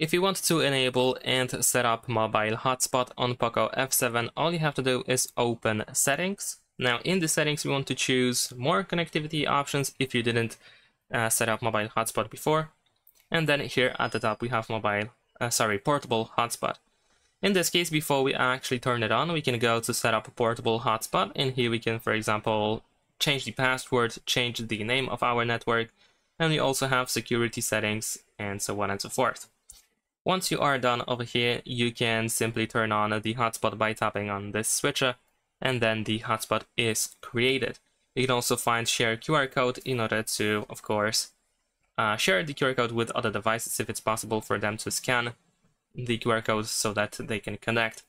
If you want to enable and set up mobile hotspot on Poco F7, all you have to do is open settings. Now in the settings, we want to choose more connectivity options if you didn't uh, set up mobile hotspot before. And then here at the top, we have mobile, uh, sorry, portable hotspot. In this case, before we actually turn it on, we can go to set up a portable hotspot. And here we can, for example, change the password, change the name of our network, and we also have security settings and so on and so forth. Once you are done over here, you can simply turn on the hotspot by tapping on this switcher, and then the hotspot is created. You can also find share QR code in order to, of course, uh, share the QR code with other devices if it's possible for them to scan the QR code so that they can connect.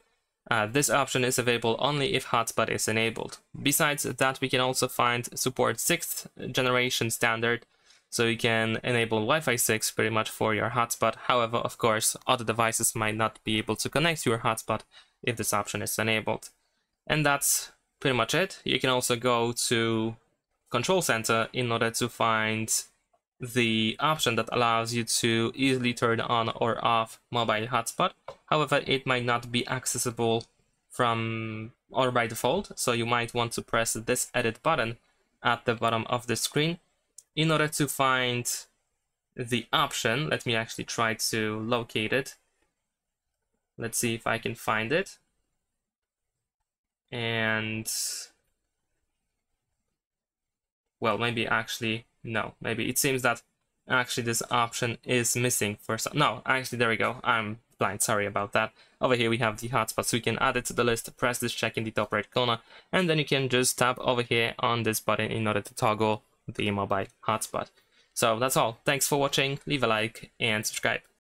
Uh, this option is available only if hotspot is enabled. Besides that, we can also find support 6th generation standard, so you can enable Wi-Fi 6 pretty much for your hotspot. However, of course, other devices might not be able to connect to your hotspot if this option is enabled. And that's pretty much it. You can also go to Control Center in order to find the option that allows you to easily turn on or off mobile hotspot. However, it might not be accessible from or by default, so you might want to press this edit button at the bottom of the screen in order to find the option, let me actually try to locate it. Let's see if I can find it. And, well, maybe actually, no, maybe it seems that actually this option is missing for some, no, actually, there we go. I'm blind, sorry about that. Over here we have the hotspot, so we can add it to the list, press this check in the top right corner, and then you can just tap over here on this button in order to toggle the mobile hotspot. So that's all. Thanks for watching, leave a like and subscribe.